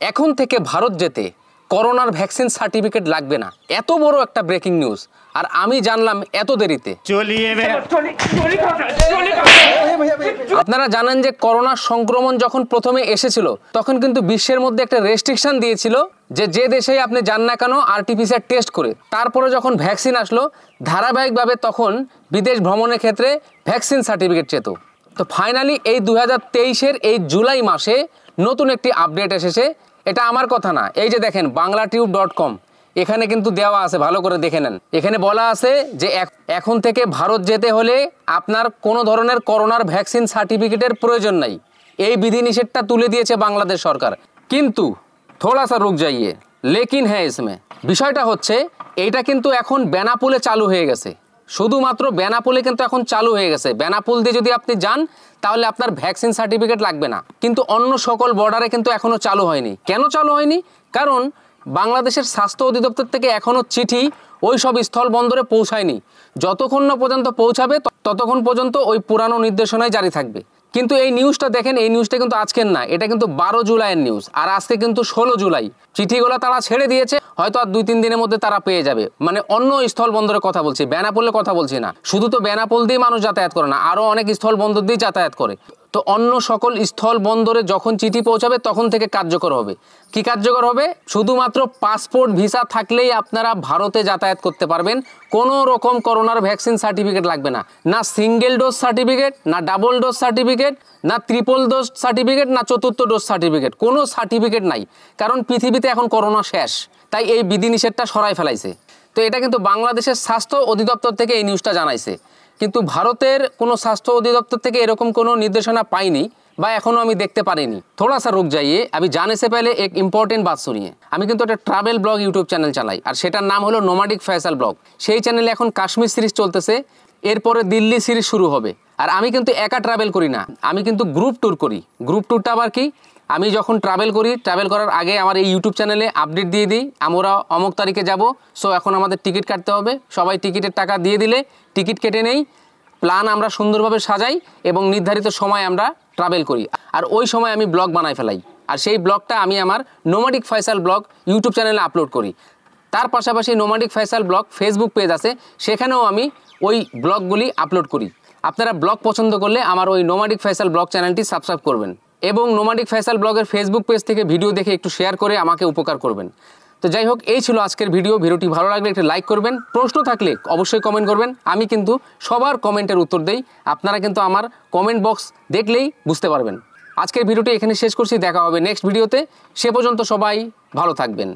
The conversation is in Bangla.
এখন থেকে ভারত যেতে করোনার ভ্যাকসিন সার্টিফিকেট লাগবে না। এত বড় একটা ব্রেকিং নিউজ আর আমি জানলাম এত দেরিতে। আপনারা জানেন যে করোনা সংক্রমণ যখন প্রথমে এসেছিল তখন কিন্তু বিশ্বের মধ্যে একটা রেস্ট্রিকশন দিয়েছিল যে যে দেশেই আপনি যান না কেন আর্টিফিসিয়াল টেস্ট করে। তারপরে যখন ভ্যাকসিন আসলো ধারাবাহিকভাবে তখন বিদেশ ভ্রমণের ক্ষেত্রে ভ্যাকসিন সার্টিফিকেট চেত। তো ফাইনালি এই দু হাজার এই জুলাই মাসে নতুন একটি আপডেট এসেছে। এটা আমার কথা না। এই যে দেখেন বাংলা টিউব ডট কম, এখানে কিন্তু দেওয়া আছে, ভালো করে দেখে নেন। এখানে বলা আছে যে এখন থেকে ভারত যেতে হলে আপনার কোনো ধরনের করোনার ভ্যাকসিন সার্টিফিকেটের প্রয়োজন নাই। এই বিধিনিষেধটা তুলে দিয়েছে বাংলাদেশ সরকার। কিন্তু থোড়া সা রুক যাইয়ে, লেকিন হ্যাঁ ইসমে। বিষয়টা হচ্ছে, এইটা কিন্তু এখন বেনাপুলে চালু হয়ে গেছে। শুধুমাত্র বেনাপুলে কিন্তু এখন চালু হয়ে গেছে। বেনাপুল দিয়ে যদি আপনি যান, তাহলে আপনার ভ্যাকসিন সার্টিফিকেট লাগবে না। কিন্তু অন্য সকল বর্ডারে কিন্তু এখনও চালু হয়নি। কেন চালু হয়নি? কারণ বাংলাদেশের স্বাস্থ্য অধিদপ্তর থেকে এখনও চিঠি ওই সব স্থল বন্দরে পৌঁছায়নি। যতক্ষণ না পর্যন্ত পৌঁছাবে ততক্ষণ পর্যন্ত ওই পুরানো নির্দেশনায় জারি থাকবে। কিন্তু এই নিউজটা দেখেন, এই নিউজটা কিন্তু আজকের না, এটা কিন্তু বারো জুলাইয়ের নিউজ আর আজকে কিন্তু ষোলো জুলাই। চিঠিগুলো তারা ছেড়ে দিয়েছে। হয়তো আর দুই তিন দিনের মধ্যে তারা পেয়ে যাবে। মানে অন্য স্থল বন্দরের কথা বলছি, বেনাপোলের কথা বলছি না। শুধু তো বেনাপোল দিয়ে মানুষ যাতায়াত করে না আরও অনেক স্থল বন্দর দিয়ে যাতায়াত করে। তো অন্য সকল স্থল বন্দরে যখন চিঠি পৌঁছাবে, তখন থেকে কার্যকর হবে। কি কার্যকর হবে? শুধুমাত্র পাসপোর্ট, ভিসা থাকলেই আপনারা ভারতে যাতায়াত করতে পারবেন। কোনো রকম করোনার ভ্যাকসিন সার্টিফিকেট লাগবে না। না সিঙ্গেল ডোজ সার্টিফিকেট, না ডাবল ডোজ সার্টিফিকেট, না ত্রিপল ডোজ সার্টিফিকেট, না চতুর্থ ডোজ সার্টিফিকেট। কোনো সার্টিফিকেট নাই। কারণ পৃথিবীতে এখন করোনা শেষ। তাই এই বিধিনিষেধটা সরাই ফেলাইছে। তো এটা কিন্তু বাংলাদেশের স্বাস্থ্য অধিদপ্তর থেকে এই নিউজটা জানাইছে। কিন্তু ভারতের কোনো স্বাস্থ্য অধিদপ্তর থেকে এরকম কোনো নির্দেশনা পাইনি বা এখনও আমি দেখতে পারিনি। থোড়া সা রুক যাইয়ে, আমি জানে সে পেলে এক ইম্পর্টেন্ট বাত শুনিয়ে। আমি কিন্তু একটা ট্রাভেল ব্লগ ইউটিউব চ্যানেল চালাই, আর সেটার নাম হলো নোমাডিক ফয়সাল ব্লগ সেই চ্যানেলে এখন কাশ্মীর সিরিজ চলতেছে, এরপরে দিল্লি সিরিজ শুরু হবে। আর আমি কিন্তু একা ট্রাভেল করি না, আমি কিন্তু গ্রুপ ট্যুর করি। গ্রুপ ট্যুরটা আবার কি? আমি যখন ট্রাভেল করি ট্রাভেল করার আগে আমার এই ইউটিউব চ্যানেলে আপডেট দিয়ে দিই, আমরা অমুক তারিখে যাব সো এখন আমাদের টিকিট কাটতে হবে। সবাই টিকিটের টাকা দিয়ে দিলে টিকিট কেটে নেই প্ল্যান আমরা সুন্দরভাবে সাজাই এবং নির্ধারিত সময় আমরা ট্রাভেল করি। আর ওই সময় আমি ব্লগ বানাই ফেলাই, আর সেই ব্লগটা আমি আমার নোমাডিক ফয়সাল ব্লগ ইউটিউব চ্যানেলে আপলোড করি। তার পাশাপাশি nomadic Faisal blog Facebook page আছে, সেখানেও আমি ওই ব্লগগুলি আপলোড করি। আপনারা ব্লগ পছন্দ করলে আমার ওই নোমাডিক ফয়সাল ব্লগ চ্যানেলটি সাবস্ক্রাইব করবেন। এবং নোমাডিক ফ্যাসাল ব্লগের ফেসবুক পেজ থেকে ভিডিও দেখে একটু শেয়ার করে আমাকে উপকার করবেন। তো যাই হোক, এই ছিল আজকের ভিডিও ভিডিওটি ভালো লাগলে একটু লাইক করবেন। প্রশ্ন থাকলে অবশ্যই কমেন্ট করবেন। আমি কিন্তু সবার কমেন্টের উত্তর দেই। আপনারা কিন্তু আমার কমেন্ট বক্স দেখলেই বুঝতে পারবেন। আজকের ভিডিওটি এখানে শেষ করছি। দেখা হবে নেক্সট ভিডিওতে সে পর্যন্ত সবাই ভালো থাকবেন।